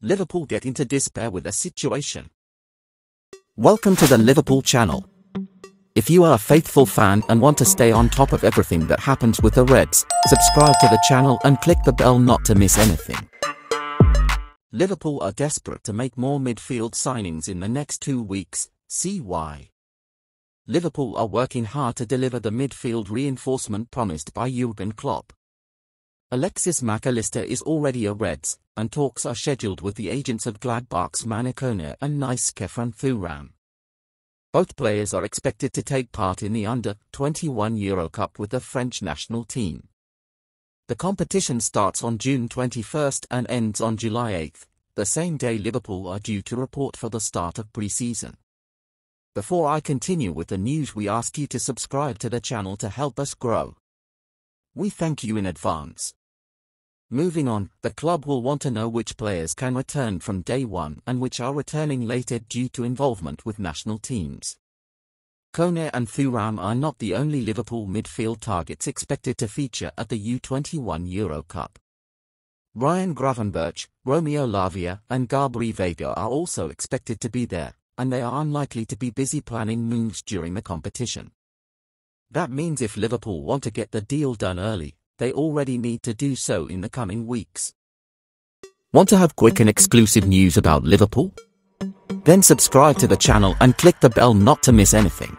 Liverpool get into despair with the situation. Welcome to the Liverpool channel. If you are a faithful fan and want to stay on top of everything that happens with the Reds, subscribe to the channel and click the bell not to miss anything. Liverpool are desperate to make more midfield signings in the next two weeks, see why. Liverpool are working hard to deliver the midfield reinforcement promised by Jurgen Klopp. Alexis Mac Allister is already a Reds, and talks are scheduled with the agents of Gladbach's Manu Koné and Nice Khéphren Thuram. Both players are expected to take part in the Under-21 Euro Cup with the French national team. The competition starts on June 21 and ends on July 8, the same day Liverpool are due to report for the start of pre-season. Before I continue with the news we ask you to subscribe to the channel to help us grow. We thank you in advance. Moving on, the club will want to know which players can return from day one and which are returning later due to involvement with national teams. Koné and Thuram are not the only Liverpool midfield targets expected to feature at the U21 Euro Cup. Ryan Gravenberch, Romeo Lavia and Gabri Veiga are also expected to be there, and they are unlikely to be busy planning moves during the competition. That means if Liverpool want to get the deal done early, they already need to do so in the coming weeks. Want to have quick and exclusive news about Liverpool? Then subscribe to the channel and click the bell not to miss anything.